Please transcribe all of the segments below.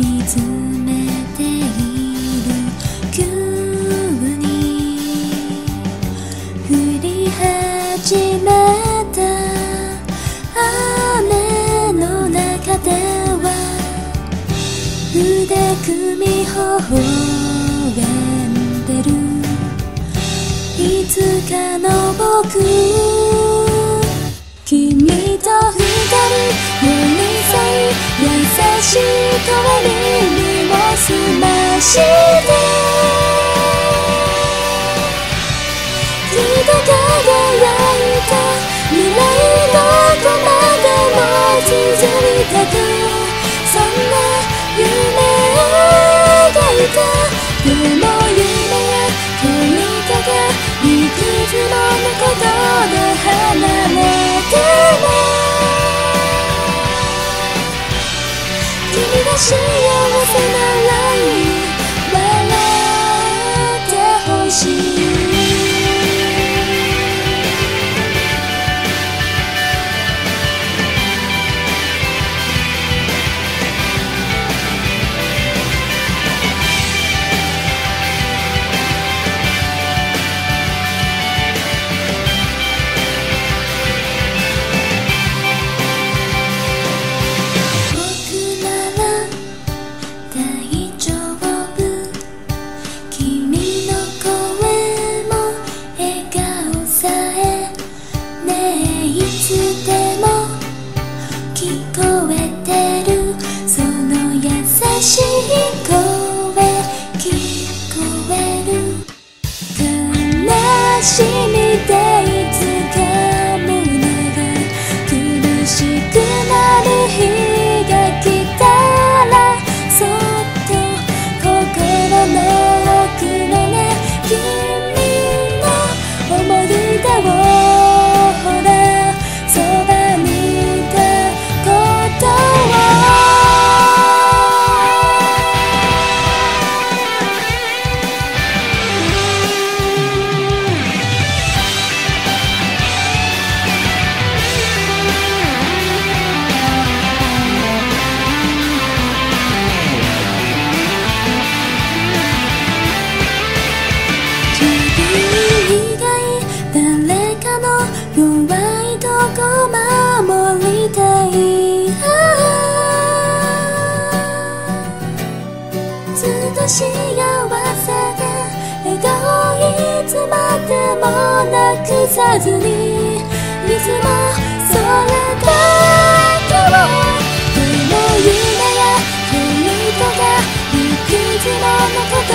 見つめている急に降り始めた雨の中では腕組み微笑して。きっと輝いた未来どこまでも続いてくそんな夢描いたでも夢や問いかけいくつものことで離れても君が幸せつまでもなくさずにいつもそれだけをでも夢や恋とかいくつものこと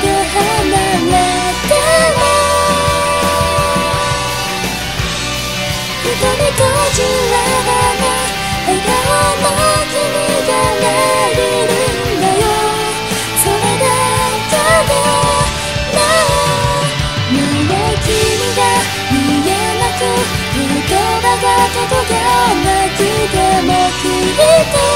で離れても一人こじらな笑顔の君がれる。んてもきっと